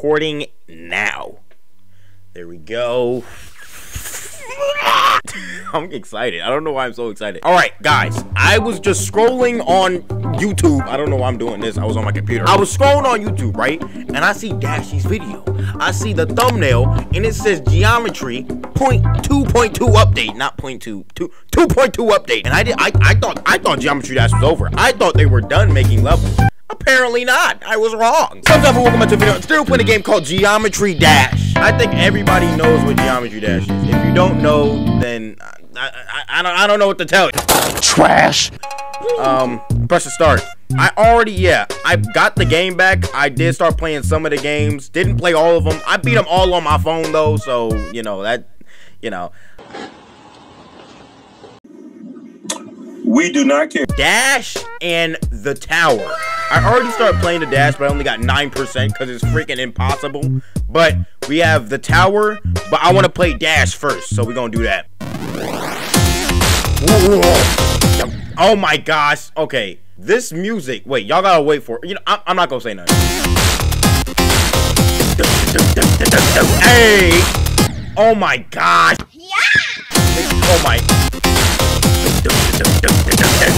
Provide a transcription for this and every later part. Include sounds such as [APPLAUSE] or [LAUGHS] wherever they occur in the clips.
recording now. There we go. [LAUGHS] I'm excited. I don't know why I'm so excited. All right, guys. I was just scrolling on YouTube. I don't know why I'm doing this. I was on my computer. I was scrolling on YouTube, right? And I see Dashy's video. I see the thumbnail, and it says geometry point two point two update, not point two two two point two update. And I did. I I thought I thought Geometry Dash was over. I thought they were done making levels. Apparently not. I was wrong. What's up, welcome back to a video. Still playing a game called Geometry Dash. I think everybody knows what Geometry Dash is. If you don't know, then I, I, I, don't, I don't know what to tell you. Trash. Um, press the start. I already, yeah, I got the game back. I did start playing some of the games. Didn't play all of them. I beat them all on my phone, though, so, you know, that, you know. We do not care. Dash and the tower. I already started playing the dash, but I only got 9% because it's freaking impossible. But we have the tower, but I want to play dash first, so we're going to do that. Oh my gosh. Okay. This music. Wait, y'all gotta wait for it. You know, I'm, I'm not gonna say nothing. Hey! Oh my gosh. Yeah! Oh my.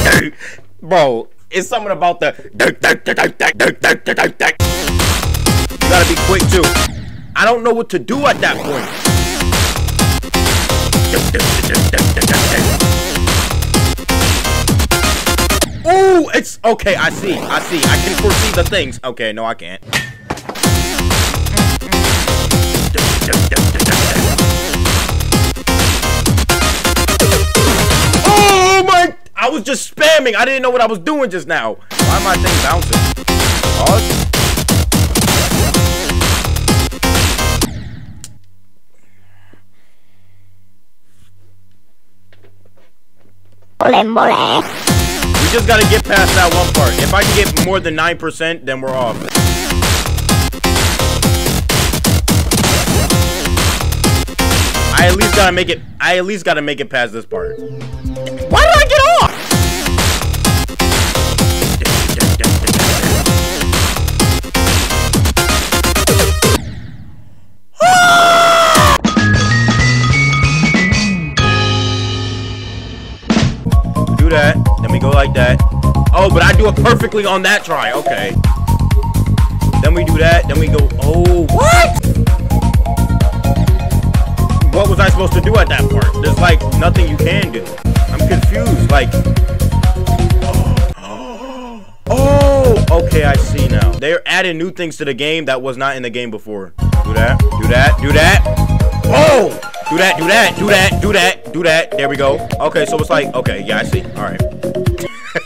[LAUGHS] Bro, it's something about the. You gotta be quick too. I don't know what to do at that point. Ooh, it's okay. I see. I see. I can foresee the things. Okay, no, I can't. Oh was just spamming. I didn't know what I was doing just now. Why am I thing bouncing? Pause. We just gotta get past that one part. If I can get more than 9%, then we're off. I at least gotta make it, I at least gotta make it past this part. Oh, but I do it perfectly on that try, okay. Then we do that, then we go, oh, what? What was I supposed to do at that part? There's like nothing you can do. I'm confused, like. [GASPS] Oh, okay, I see now. They're adding new things to the game that was not in the game before. Do that, do that, do that. Oh! Do that, do that, do that, do that, do that. There we go. Okay, so it's like, okay, yeah, I see. All right.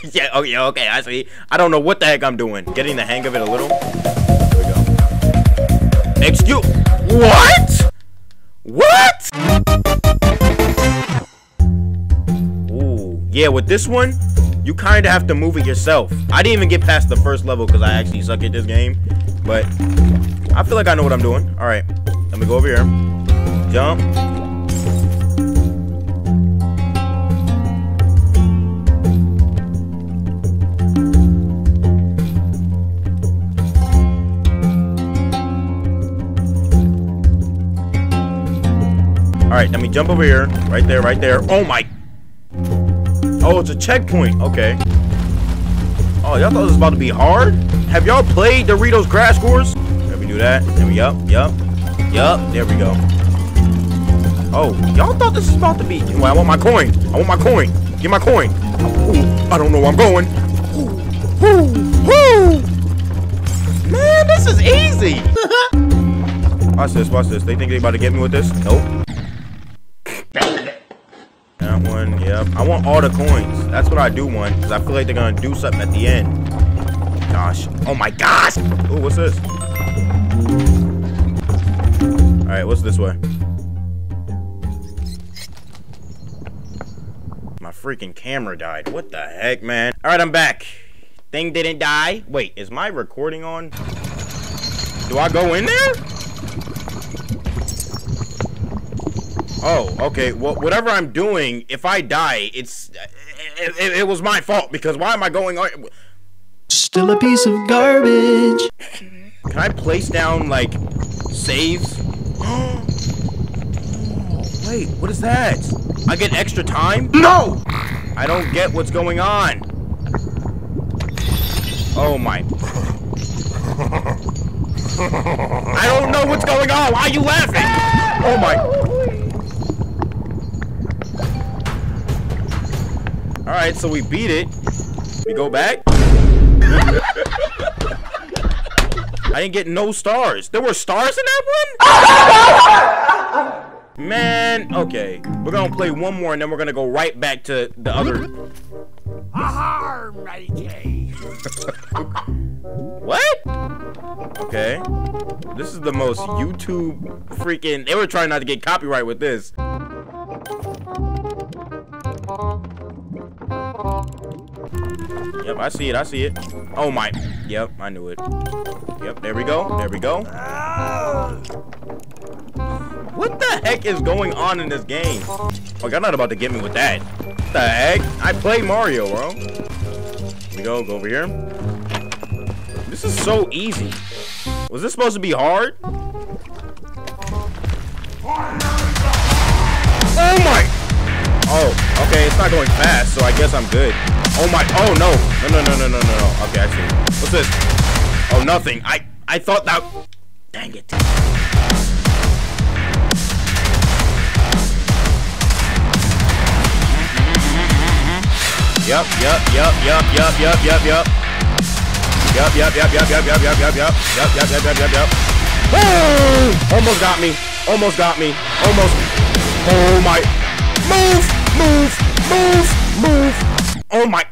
[LAUGHS] yeah, oh, yeah, okay, I see. I don't know what the heck I'm doing. Getting the hang of it a little. There we go. Excuse. What? What? Ooh, yeah, with this one, you kind of have to move it yourself. I didn't even get past the first level because I actually suck at this game. But I feel like I know what I'm doing. All right, let me go over here. Jump. All right, let me jump over here. Right there, right there. Oh my. Oh, it's a checkpoint. Okay. Oh, y'all thought this was about to be hard? Have y'all played Doritos Crash Course? Let me do that. There we go. Yup. Yup. There we go. Oh, y'all thought this was about to be. Well, I want my coin. I want my coin. Get my coin. Ooh, I don't know where I'm going. Ooh, ooh, ooh. Man, this is easy. [LAUGHS] watch this. Watch this. They think they about to get me with this? Nope. That one, yep. I want all the coins. That's what I do want, because I feel like they're going to do something at the end. Gosh. Oh my gosh! Ooh, what's this? Alright, what's this way? My freaking camera died. What the heck, man? Alright, I'm back. Thing didn't die. Wait, is my recording on? Do I go in there? Oh, okay. Well, whatever I'm doing, if I die, it's it, it, it was my fault because why am I going on? Still a piece of garbage. [LAUGHS] Can I place down, like, saves? oh, [GASPS] Wait, what is that? I get extra time? No! I don't get what's going on. Oh my. [LAUGHS] I don't know what's going on. Why are you laughing? Oh my. Alright, so we beat it. We go back. I didn't get no stars. There were stars in that one? Man, okay. We're gonna play one more and then we're gonna go right back to the other. [LAUGHS] What? Okay. This is the most YouTube freaking. They were trying not to get copyright with this. Yep, I see it. I see it. Oh my. Yep, I knew it. Yep, there we go. There we go. What the heck is going on in this game? Oh, you're not about to get me with that. What the heck? I play Mario, bro. Here we go. Go over here. This is so easy. Was this supposed to be hard? Oh my! Oh, okay, it's not going fast, so I guess I'm good. Oh my, oh no. No, no, no, no, no, no, no. Okay, I see. What's this? Oh, nothing. I, I thought that, dang it. Yup, yup, yup, yup, yup, yup, yup, yup. Yup, yup, yup, yup, yup, yup, yup, yup, yup, yup, yup, yup, yup, yup, yup. Oh! Almost got me. Almost got me. Almost. Oh my. Move, move, move, move. Oh my.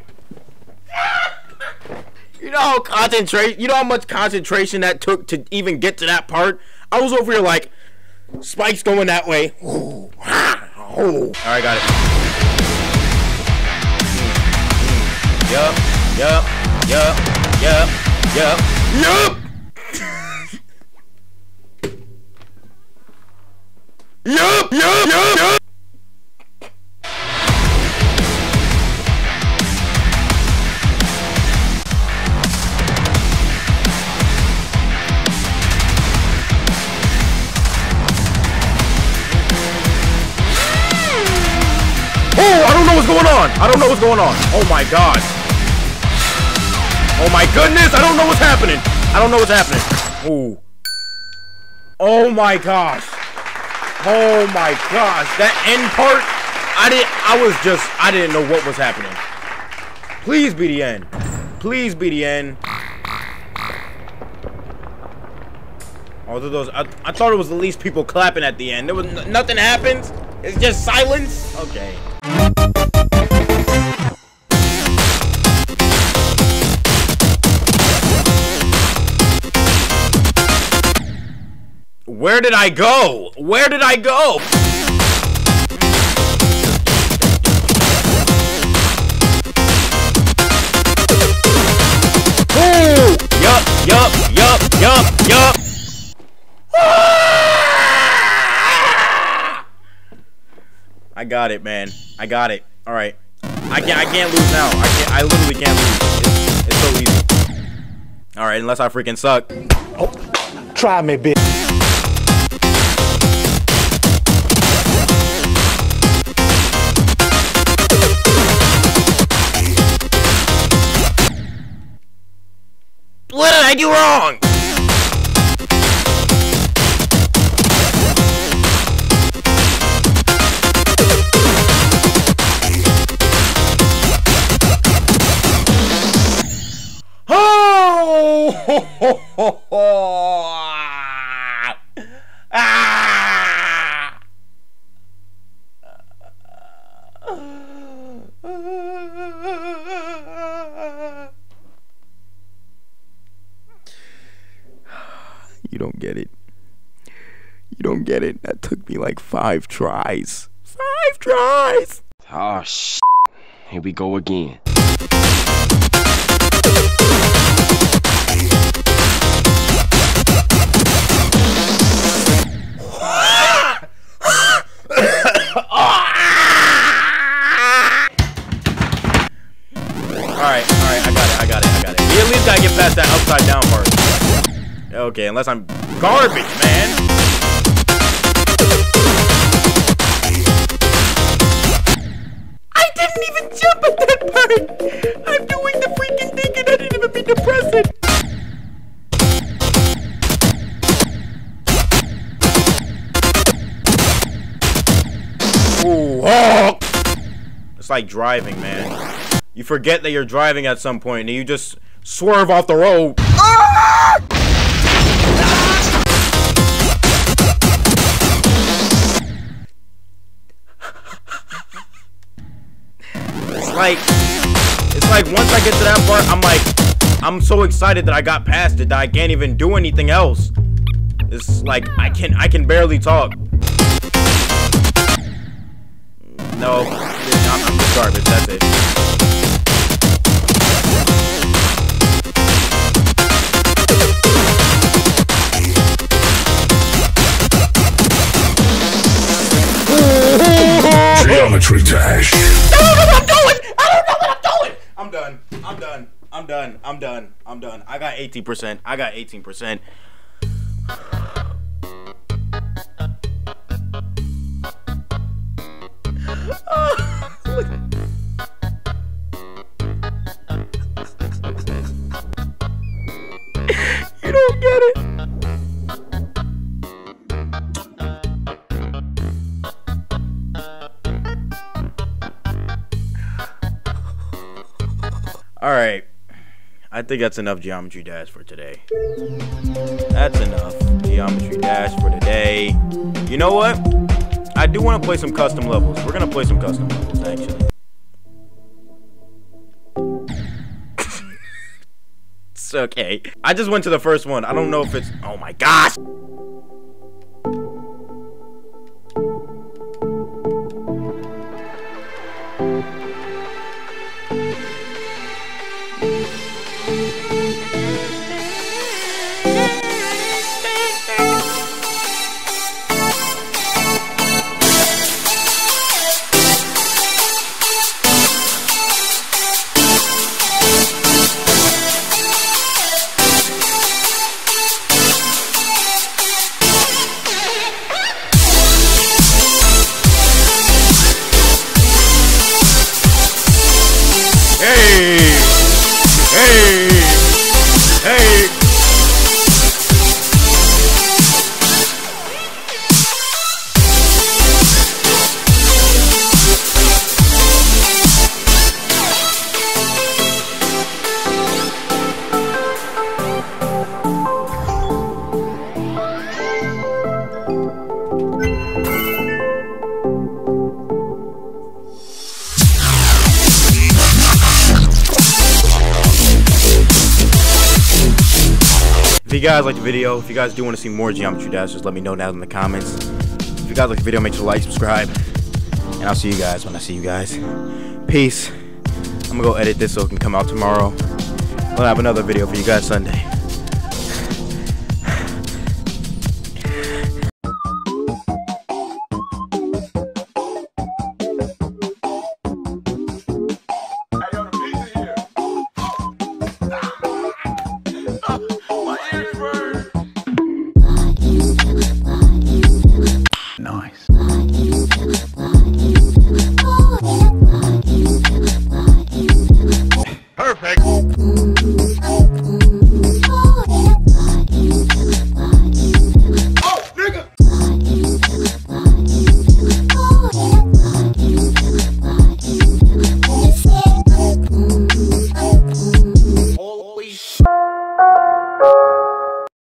You know how concentrate. You know how much concentration that took to even get to that part. I was over here like, spikes going that way. Oh, oh. All right, got it. Yup, yup, yup, yup, yup, yup. Yup, yup, yup, yup. I don't know what's going on. Oh my god. Oh my goodness, I don't know what's happening. I don't know what's happening. Ooh. Oh my gosh. Oh my gosh. That end part, I didn't I was just I didn't know what was happening. Please be the end. Please be the end. Although those I, I thought it was the least people clapping at the end. There was nothing happens. It's just silence. Okay. Where did I go? Where did I go? Yup, yup, yup, yup, yup. Ah! I got it, man. I got it. All right. I can't. I can't lose now. I can't. I literally can't lose. It's, it's so easy. All right, unless I freaking suck. Oh, try me, bitch. What did I do wrong? You don't get it. You don't get it. That took me like five tries. Five tries. Oh, sh! Here we go again. Okay, unless I'm garbage, man. I didn't even jump at that part. I'm doing the freaking thing and I didn't even press it. Ooh, oh. It's like driving, man. You forget that you're driving at some point and you just swerve off the road. Like, it's like once I get to that part, I'm like, I'm so excited that I got past it that I can't even do anything else. It's like I can, I can barely talk. No, I'm, I'm just garbage. That's it. Geometry Dash. I don't know what I'm doing. I don't know what I'm doing. I'm done. I'm done. I'm done. I'm done. I got 18%. I got 18%. [LAUGHS] you don't get it. All right. I think that's enough Geometry Dash for today. That's enough Geometry Dash for today. You know what? I do want to play some custom levels. We're going to play some custom levels, actually. [LAUGHS] it's okay. I just went to the first one. I don't know if it's. Oh my gosh! Guys like the video, if you guys do want to see more Geometry Dash, just let me know down in the comments. If you guys like the video, make sure to like, subscribe, and I'll see you guys when I see you guys. Peace. I'm gonna go edit this so it can come out tomorrow. I'll have another video for you guys Sunday.